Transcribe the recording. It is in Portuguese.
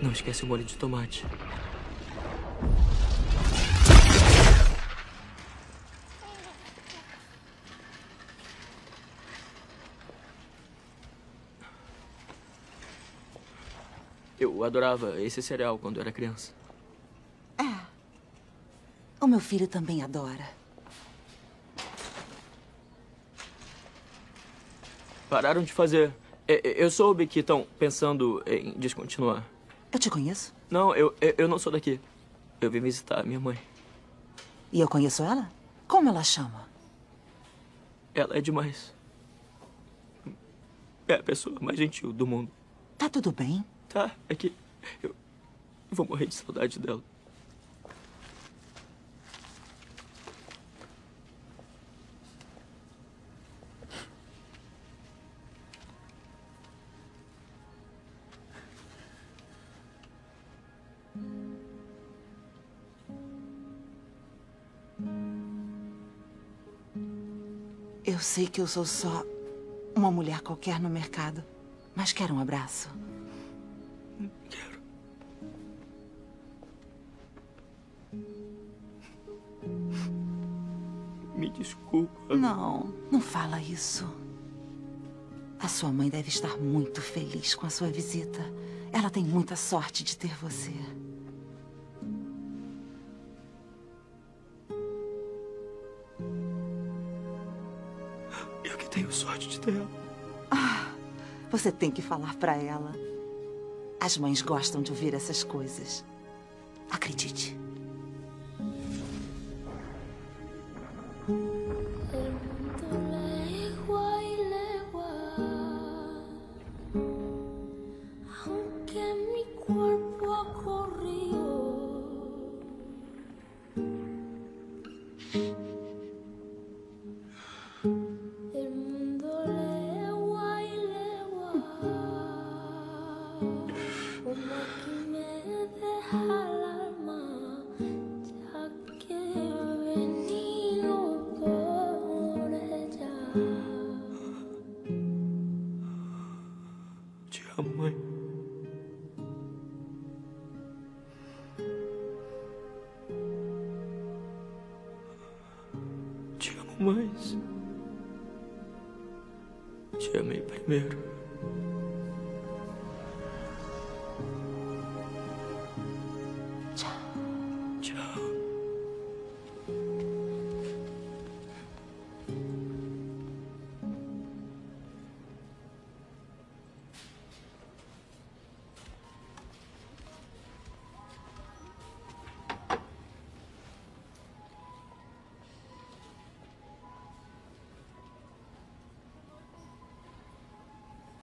Não esquece o molho de tomate. Eu adorava esse cereal quando era criança. É. O meu filho também adora. Pararam de fazer. Eu soube que estão pensando em descontinuar. Eu te conheço? Não, eu, eu eu não sou daqui. Eu vim visitar minha mãe. E eu conheço ela? Como ela chama? Ela é demais. É a pessoa mais gentil do mundo. Tá tudo bem? Tá, é que eu vou morrer de saudade dela. Eu sei que eu sou só uma mulher qualquer no mercado, mas quero um abraço. Quero. Me desculpa. Não, não fala isso. A sua mãe deve estar muito feliz com a sua visita. Ela tem muita sorte de ter você. Eu que tenho sorte de ter ela. Você tem que falar pra ela. As mães gostam de ouvir essas coisas. Acredite. aunque mi cuerpo ha corrido. Mais. Te amei primeiro.